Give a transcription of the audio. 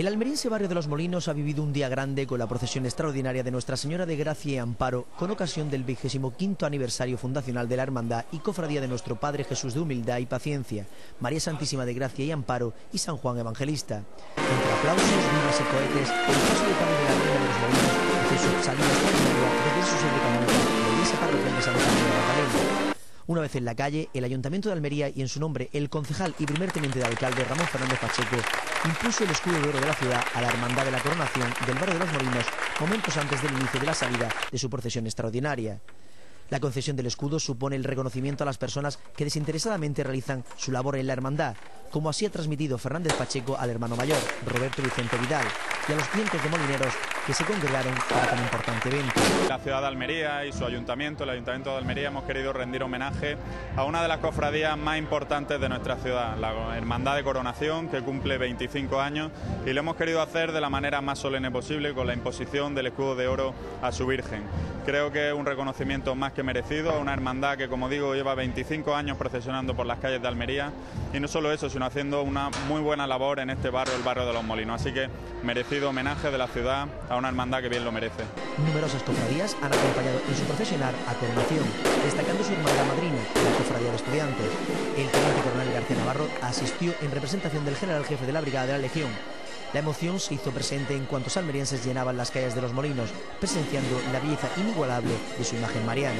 El almeriense barrio de los Molinos ha vivido un día grande con la procesión extraordinaria de Nuestra Señora de Gracia y Amparo con ocasión del vigésimo quinto aniversario fundacional de la Hermandad y Cofradía de nuestro Padre Jesús de Humildad y Paciencia, María Santísima de Gracia y Amparo y San Juan Evangelista. Entre aplausos, vivas y cohetes, el paso de de la Reina de los Molinos hizo su salida extraordinaria desde su Una vez en la calle, el Ayuntamiento de Almería y en su nombre el concejal y primer teniente de alcalde Ramón Fernández Pacheco impuso el escudo de oro de la ciudad a la Hermandad de la Coronación del barrio de los Molinos momentos antes del inicio de la salida de su procesión extraordinaria. La concesión del escudo supone el reconocimiento a las personas que desinteresadamente realizan su labor en la hermandad, como así ha transmitido Fernández Pacheco al hermano mayor, Roberto Vicente Vidal, y a los cientos de molineros que se congregaron para tan importante evento. La ciudad de Almería y su ayuntamiento, el ayuntamiento de Almería, hemos querido rendir homenaje a una de las cofradías más importantes de nuestra ciudad, la Hermandad de Coronación, que cumple 25 años, y lo hemos querido hacer de la manera más solemne posible, con la imposición del escudo de oro a su Virgen. Creo que es un reconocimiento más que merecido a una hermandad que, como digo, lleva 25 años procesionando por las calles de Almería, y no solo eso, sino haciendo una muy buena labor en este barrio, el barrio de los Molinos. Así que merecido homenaje de la ciudad a una hermandad que bien lo merece. Numerosas cofradías han acompañado en su procesionar a coronación, destacando su hermandad madrina, la cofradía de estudiantes. El teniente coronel García Navarro asistió en representación del general jefe de la Brigada de la Legión. La emoción se hizo presente en cuanto almerienses llenaban las calles de los molinos, presenciando la belleza inigualable de su imagen mariana.